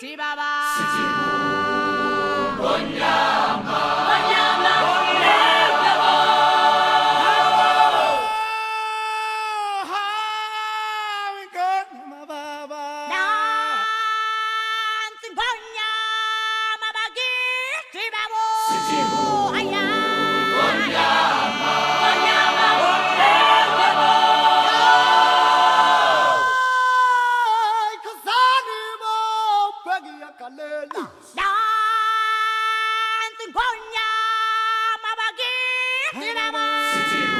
Chibaba. 나한테 권야 마박이 음. 지나봐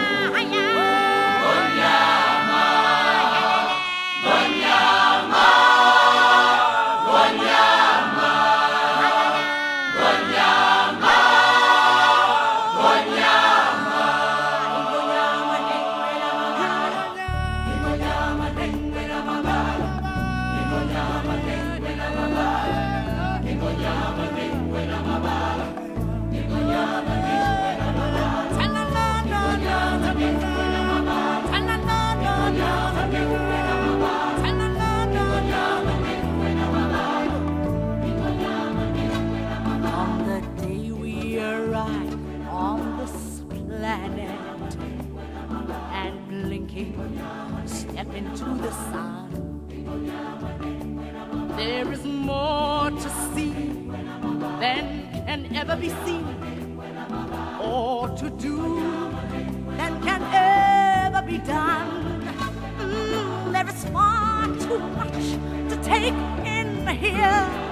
blinking step into the sun, there is more to see than can ever be seen or to do than can ever be done. Mm, there is far too much to take in here